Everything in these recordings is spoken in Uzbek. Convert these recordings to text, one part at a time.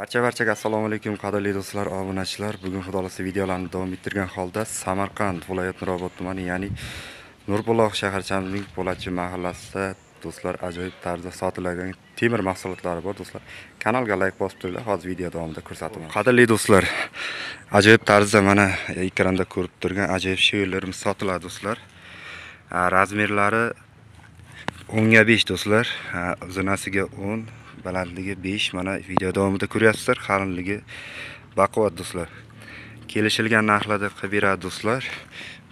barcha barchaga assalomu alaykum qadrli do'stlar obunachilar. Bugun xudo xohlasa videolarni davom ettirgan holda samarqand viloyat nurobod tumani ya'ni nurbuloq shaharchamizning po'latchi mahallasida do'stlar ajoyib tarzda sotiladigan temir mahsulotlari bor. Do'stlar kanalga layk bosib turinglar hozir video davomida ko'rsataman qadrli do'stlar ajoyib tarzda mana ekranda ko'rib turgan ajoyib shevellarimiz sotiladi do'stlar. Razmerlari o'nga besh do'stlar. Uzunasiga o'n balandligi 5 mana video davomida ko'ryapsizlar. Qalinligi baquvvat do'stlar. Kelishilgan narxlarda qilib beradi do'stlar.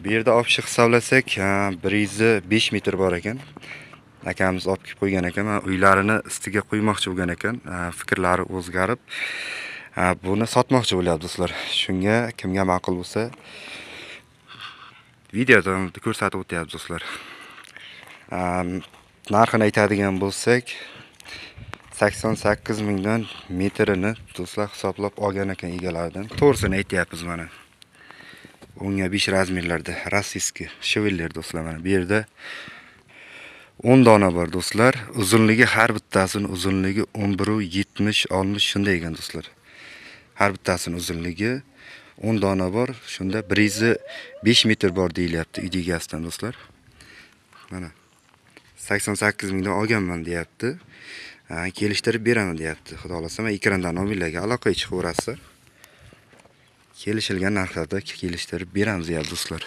Bu yerda общий hisoblasak 105 metr bor ekan. Akamiz olib kelib qo'ygan ekan mana uylarini ustiga qo'ymoqchi bo'lgan ekan. Fikrlari o'zgarib. Buni sotmoqchi bo'lyapti do'stlar. Shunga kimga ma'qul bo'lsa video davomida ko'rsatib o'tyapti do'stlar. Narxini aytadigan bo'lsak sakson sakkiz mingdan metrini do'stlar hisoblab olgan ekan egalaridan. To'g'risini aytyapmiz mana. O'nga besh razmerlarda rossiyskiy sheveller do'stlar mana bu yerda. O'n dona bor do'stlar. Uzunligi har bittasini uzunligi o'n biru yetmish oltmish shunday ekan do'stlar. Har bittasini uzunligi o'n dona bor. Shunda bir yuz besh metr bor deyilyapti uyni egasidan do'stlar. Mana sakson sakkiz mingdan olganman deyapti. Kelishtirib beraman deyapti xudo xohlasa. Man ekrandan nomerlarga aloqaga chiqaverasizlar kelishilgan narxlarda kelishtirib beramiz deyapti do'stlar.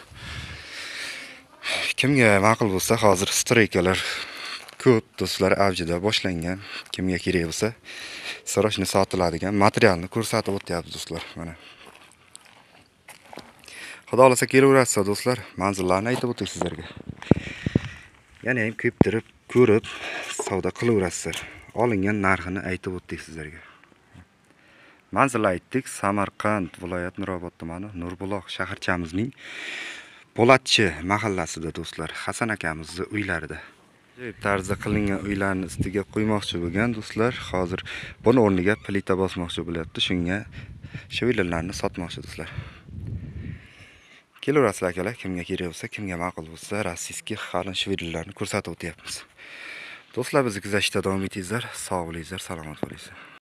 Kimga ma'qul bo'lsa hozir streykalar ko'p do'stlar avjida boshlangan. Kimga kerak bo'lsa срочно sotiladigan materialni ko'rsatib o'tyapti do'stlar mana. Xudo xohlasa kelaverasizlar do'stlar manzillarni aytib o'tdik sizlarga. Yana ham kelib ko'rib savdo qilaverasizlar. Olingan narxini aytib o'tdik sizlarga. Manzil aytdik samarqand viloyat nurobod tumani nurbuloq shaharchamizning po'latchi mahallasida do'stlar hasan akamizni uylarida. Ajoyib tarzda qilingan uylarni ustiga qo'ymoqchi bo'lgan do'stlar hozir buni o'rniga plita bosmoqchi bo'lyapti shunga shivirlarni sotmoqchi do'stlar. Kelaverasizlar akalar kimga kerak bo'lsa kimga ma'qul bo'lsa rossiyskiy qalin shvelerlarni ko'rsatib o'tyapmiz. Do'stlar bizni kuzatishda davom etingizlar. Sog' bo'linglar salomat bo'linglar